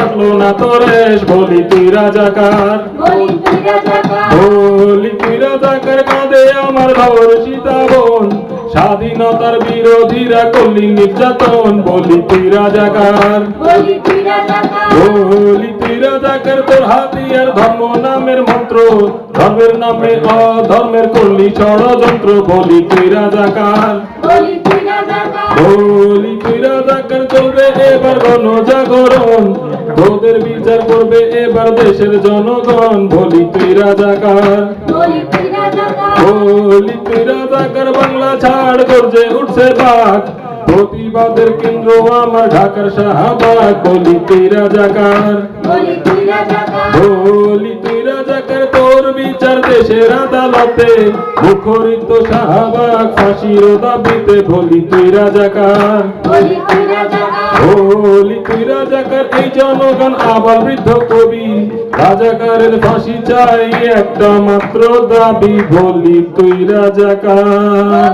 কাটলো না তোরেশ বলি তুই রাজাকার। বলি তুই রাজাকার। কাঁদে আমার ঘর সীতাবন। স্বাধীনতার বিরোধীরা করলি নির্যাতন বলি তুই রাজাকার। বলি তুই রাজাকার। তোর হাতিয়ার ধর্ম নামের মন্ত্র। ধর্মের নামে অধর্মের করলি ষড়যন্ত্র বলি তুই রাজাকার। বলি তুই রাজাকার। বলি তুই রাজাকার চলবে এবার গণজাগরণ। তোদের বিচার করবে এবার দেশের জনগণ। বলি তুই রাজাকার। বলি তুই রাজাকার বলি বাংলা ছাড় করছে উঠছে বাঘ প্রতিবাদের কেন্দ্র আমার ঢাকার শাহবাগ। বলি তুই রাজাকার। বলি তুই রাজাকার। বলি তুই রাজাকার তোর বিচার দেশের আদালতে। মুখরিত শাহবাগ ফাঁসির দাবিতে বলি তুই রাজাকার বলি তুই রাজাকার, এই জনগণ আবার বৃদ্ধ কবি। রাজাকারের ফাঁসি চাই, একটা মাত্র দাবি, বলি তুই রাজাকার।